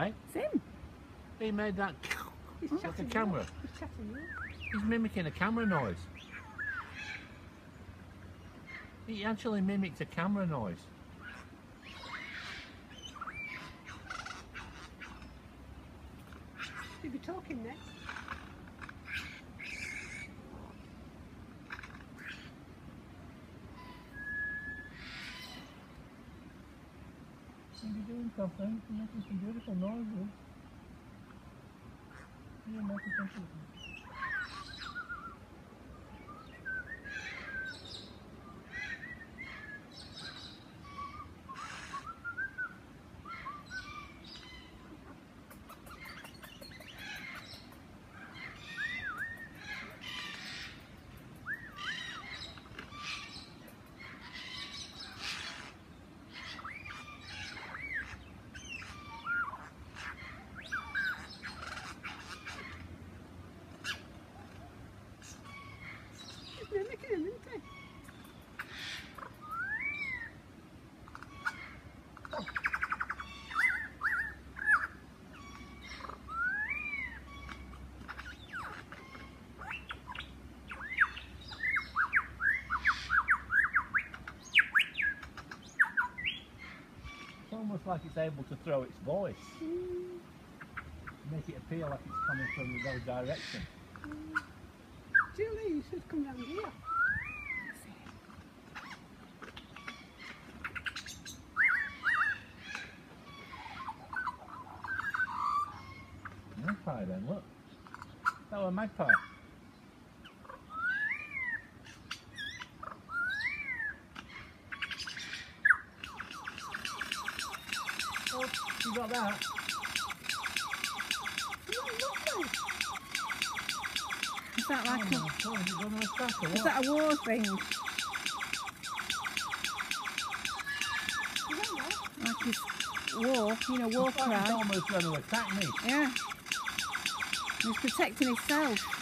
Eh? Hey? It's him. He made that He's like a camera. He's. He's mimicking a camera noise. He actually mimicked a camera noise. You'll be talking next. seguido em campanha, como é que o Senhor com nós e o nosso tempo. Like it's able to throw its voice. Make it appear like it's coming from the other direction. Julie, you should come round here. Magpie then, look. That was a magpie. You got that. Is that Oh like my a, God, you got no stuff or is that a war thing? Like his war, you know, war cry. almost going to attack me. Yeah. He's protecting himself.